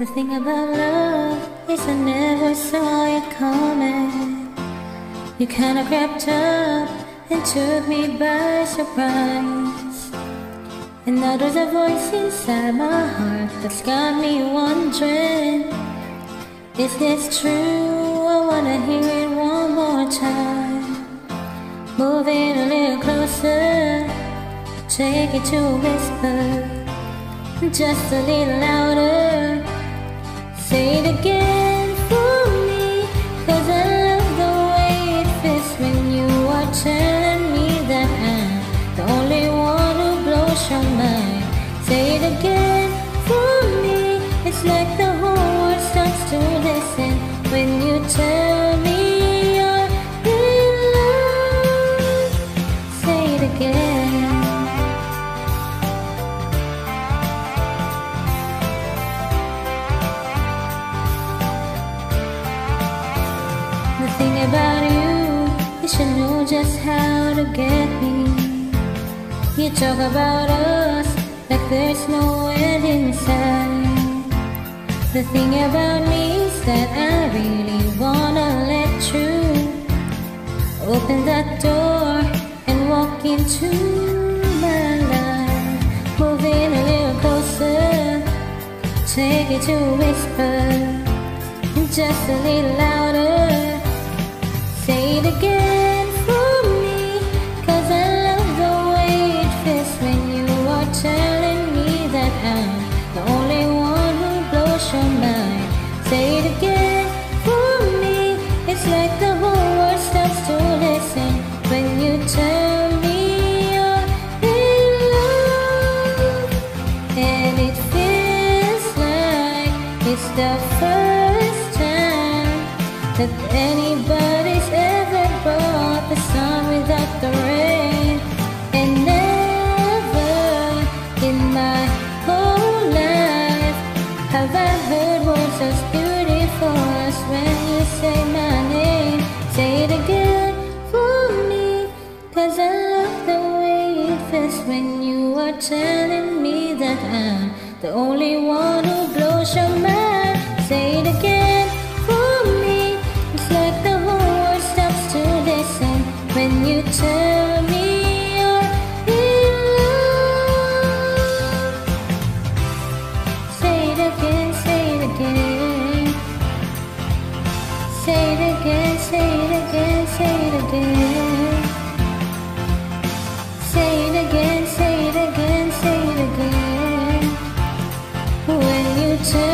The thing about love is I never saw it coming. You kinda crept up and took me by surprise. And now there's a voice inside my heart that's got me wondering Is this true? I wanna hear it one more time. Move Moving a little closer, take it to a whisper, just a little louder. Say about you You should know just how to get me. You talk about us like there's no end in sight. The thing about me is that I really wanna let you open that door and walk into my life. Moving a little closer, take it to a whisper just a little louder. Say it again for me, it's like the whole world stops to listen when you tell me you're in love. And it feels like it's the first time that anybody's ever brought the sun without the rain. And never in my whole life have I heard words as cause I love the way it feels when you are telling me that I'm the only one who blows your mind. Say it again for me. It's like the whole world stops to listen when you tell me you're in love. Say it again, say it again. Say it again, say it again, say it again. Again,